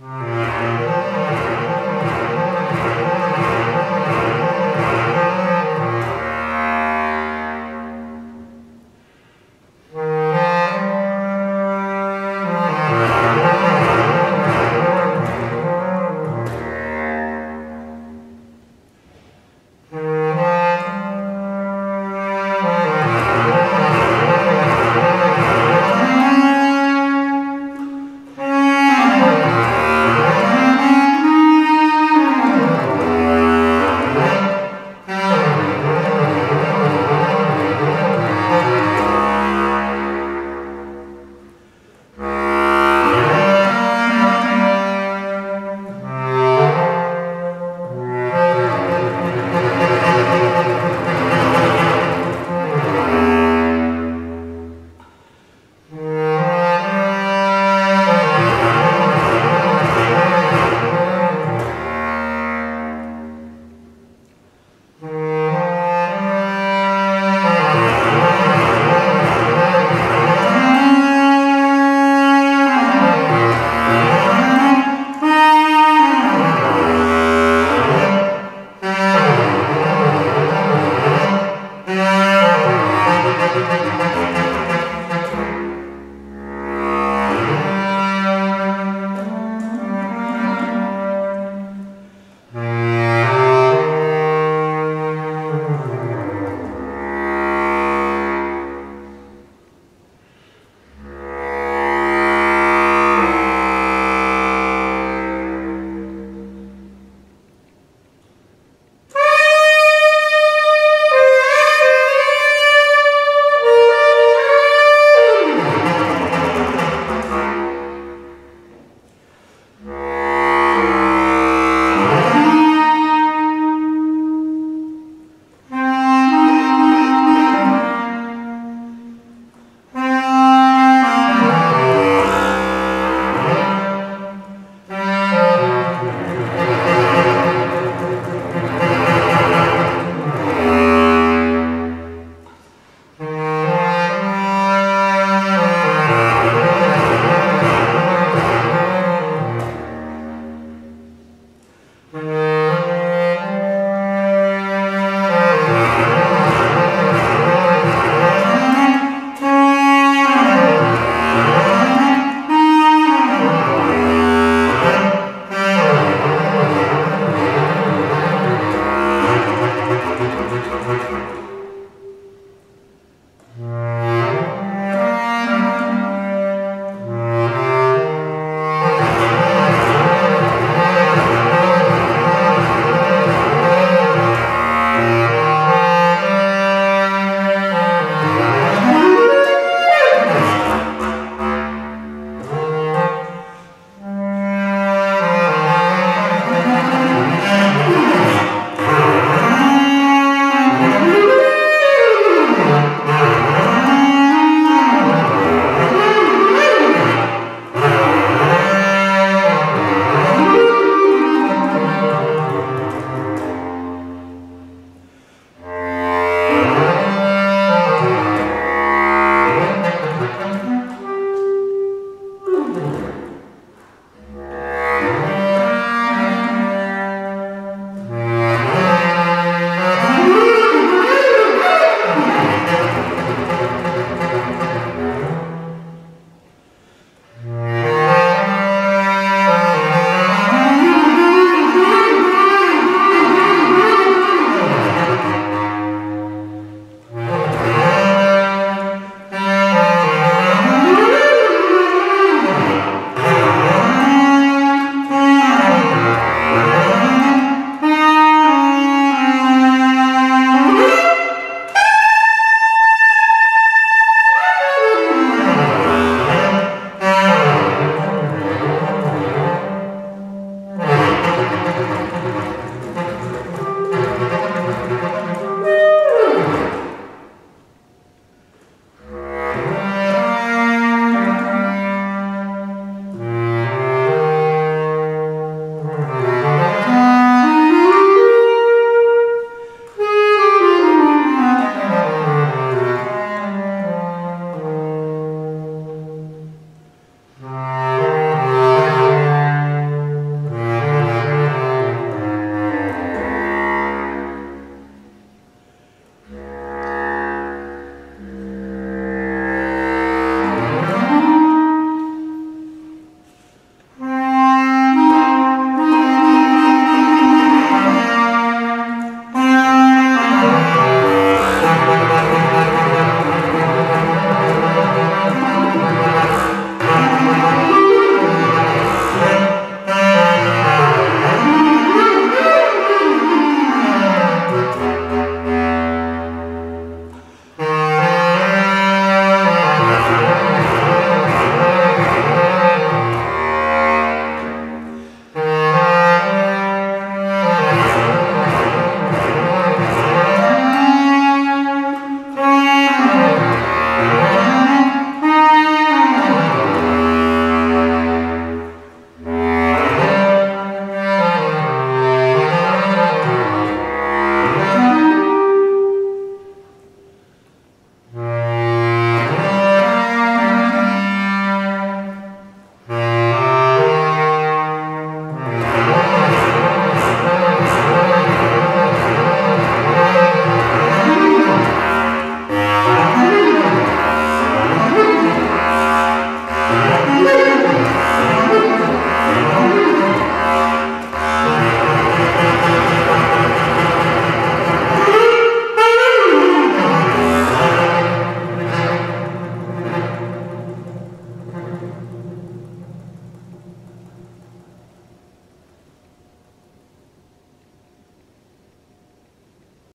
Bye.